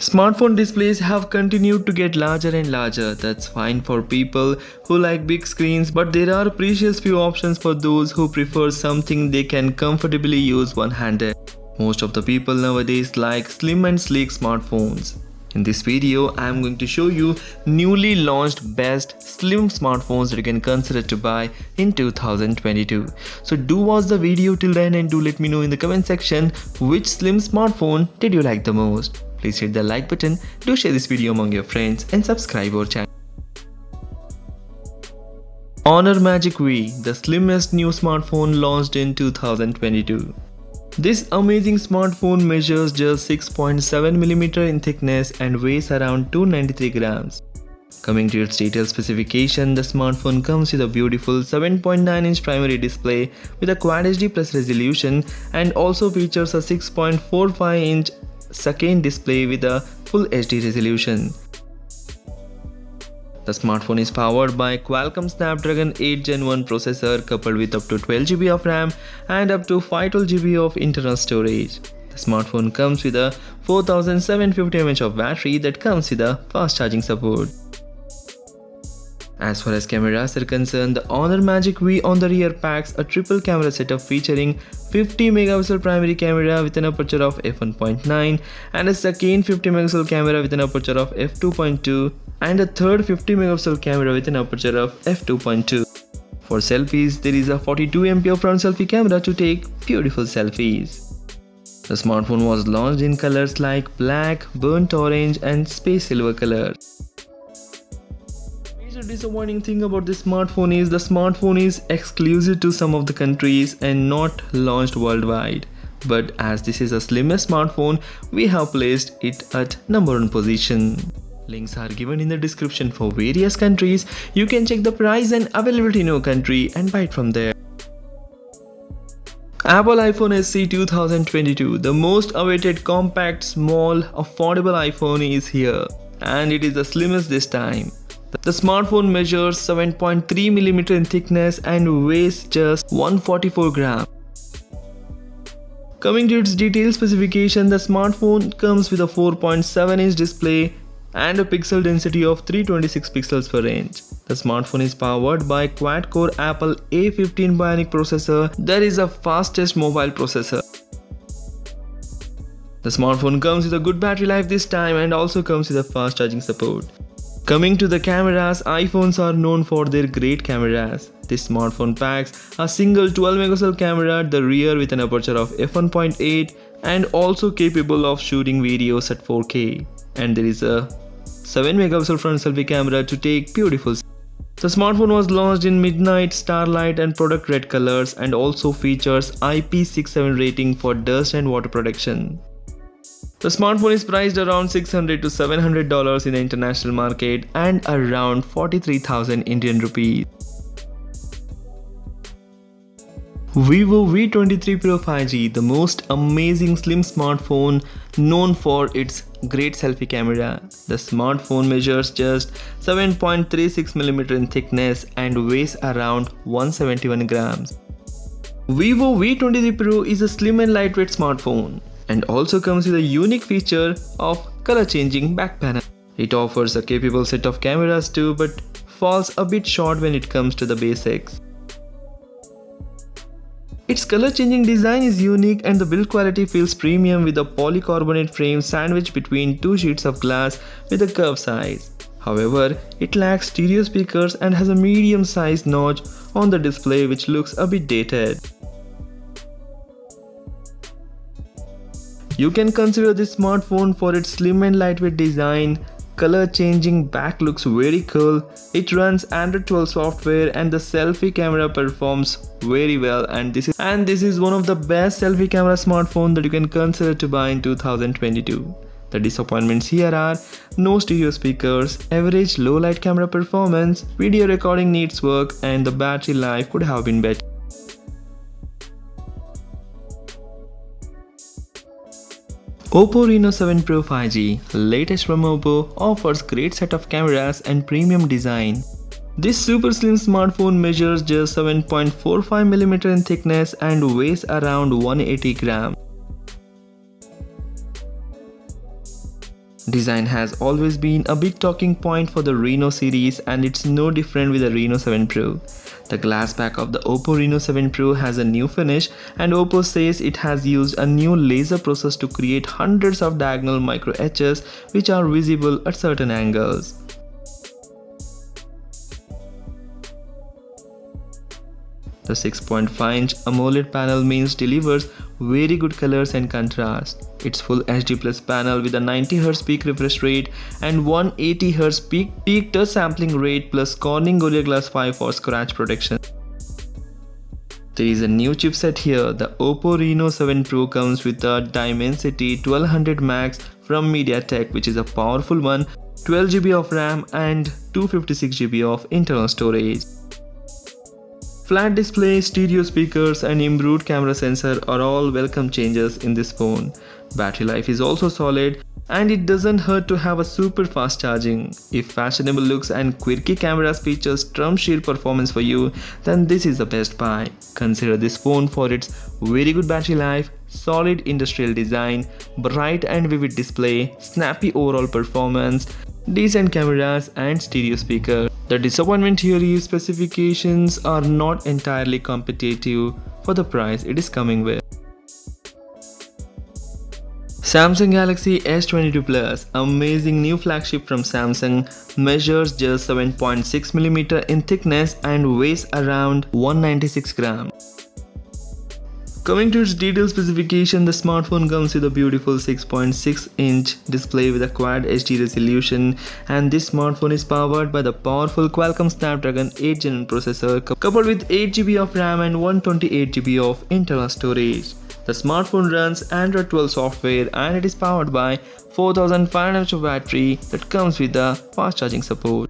Smartphone displays have continued to get larger and larger. That's fine for people who like big screens, but there are precious few options for those who prefer something they can comfortably use one-handed. Most of the people nowadays like slim and sleek smartphones. In this video, I am going to show you newly launched best slim smartphones that you can consider to buy in 2022. So do watch the video till then and do let me know in the comment section which slim smartphone did you like the most. Please hit the like button, do share this video among your friends and subscribe our channel. Honor Magic V, the slimmest new smartphone launched in 2022. This amazing smartphone measures just 6.7mm in thickness and weighs around 293 grams. Coming to its detailed specification, the smartphone comes with a beautiful 7.9-inch primary display with a Quad HD Plus resolution and also features a 6.45-inch second display with a full HD resolution. The smartphone is powered by Qualcomm Snapdragon 8 Gen 1 processor coupled with up to 12GB of RAM and up to 512GB of internal storage. The smartphone comes with a 4750 mAh of battery that comes with a fast charging support. As far as cameras are concerned, the Honor Magic V on the rear packs a triple camera setup featuring 50 megapixel primary camera with an aperture of f1.9 and a second 50 megapixel camera with an aperture of f2.2 and a third 50 megapixel camera with an aperture of f2.2. For selfies, there is a 42 MP front selfie camera to take beautiful selfies. The smartphone was launched in colors like black, burnt orange and space silver colors major disappointing thing about this smartphone is the smartphone is exclusive to some of the countries and not launched worldwide. But as this is a slimmest smartphone, we have placed it at number one position. Links are given in the description for various countries. You can check the price and availability in your country and buy it from there. Apple iPhone SE 2022, the most awaited compact, small, affordable iPhone is here. And it is the slimmest this time. The smartphone measures 7.3mm in thickness and weighs just 144 grams. Coming to its detailed specification, the smartphone comes with a 4.7 inch display and a pixel density of 326 pixels per inch. The smartphone is powered by quad-core Apple A15 Bionic processor that is the fastest mobile processor. The smartphone comes with a good battery life this time and also comes with a fast charging support. Coming to the cameras, iPhones are known for their great cameras. This smartphone packs a single 12 megapixel camera at the rear with an aperture of f1.8 and also capable of shooting videos at 4K. And there is a 7 megapixel front selfie camera to take beautiful the smartphone was launched in midnight, starlight and product red colors and also features IP67 rating for dust and water protection. The smartphone is priced around 600 to $700 in the international market and around 43,000 Indian rupees. Vivo V23 Pro 5G, the most amazing slim smartphone known for its great selfie camera. The smartphone measures just 7.36mm in thickness and weighs around 171 grams. Vivo V23 Pro is a slim and lightweight smartphone and also comes with a unique feature of color changing back panel. It offers a capable set of cameras too but falls a bit short when it comes to the basics. Its color changing design is unique and the build quality feels premium with a polycarbonate frame sandwiched between two sheets of glass with a curved size. However, it lacks stereo speakers and has a medium sized notch on the display which looks a bit dated. You can consider this smartphone for its slim and lightweight design, color changing back looks very cool, it runs Android 12 software and the selfie camera performs very well and this is and this is one of the best selfie camera smartphone that you can consider to buy in 2022. The disappointments here are no stereo speakers, average low light camera performance, video recording needs work and the battery life could have been better. Oppo Reno 7 Pro 5G, latest from Oppo, offers great set of cameras and premium design. This super slim smartphone measures just 7.45mm in thickness and weighs around 180 grams. Design has always been a big talking point for the Reno series and it's no different with the Reno 7 Pro. The glass back of the Oppo Reno 7 Pro has a new finish and Oppo says it has used a new laser process to create hundreds of diagonal micro etches which are visible at certain angles. The 6.5 inch AMOLED panel means delivers very good colors and contrast. Its full HD plus panel with a 90Hz peak refresh rate and 180Hz peak, peak touch sampling rate plus Corning Gorilla Glass 5 for scratch protection. There is a new chipset here. The Oppo Reno 7 Pro comes with a Dimensity 1200 Max from MediaTek which is a powerful one, 12GB of RAM and 256GB of internal storage. Flat display, stereo speakers and improved camera sensor are all welcome changes in this phone. Battery life is also solid and it doesn't hurt to have a super fast charging. If fashionable looks and quirky cameras features trump sheer performance for you, then this is the best buy. Consider this phone for its very good battery life, solid industrial design, bright and vivid display, snappy overall performance, decent cameras and stereo speaker. The disappointment here is specifications are not entirely competitive for the price it is coming with. Samsung Galaxy S22 Plus, amazing new flagship from Samsung, measures just 7.6mm in thickness and weighs around 196 grams. Coming to its detailed specification, the smartphone comes with a beautiful 6.6 inch display with a quad HD resolution and this smartphone is powered by the powerful Qualcomm Snapdragon 8 Gen processor coupled with 8GB of RAM and 128GB of internal storage. The smartphone runs Android 12 software and it is powered by 4500 mAh battery that comes with the fast charging support.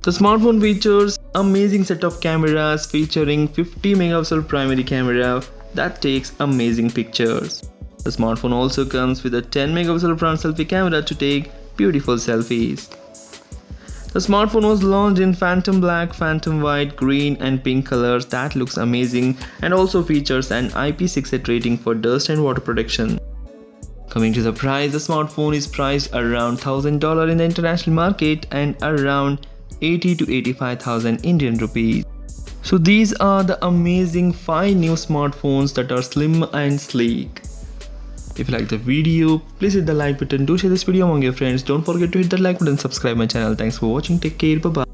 The smartphone features amazing set of cameras featuring 50 megapixel primary camera that takes amazing pictures. The smartphone also comes with a 10 megapixel front selfie camera to take beautiful selfies. The smartphone was launched in phantom black, phantom white, green and pink colors that looks amazing and also features an IP68 rating for dust and water protection. Coming to the price, the smartphone is priced around $1000 in the international market and around 80 to 85,000 Indian rupees. So these are the amazing 5 new smartphones that are slim and sleek. If you like the video, please hit the like button, do share this video among your friends, don't forget to hit the like button, subscribe my channel. Thanks for watching, take care, bye bye.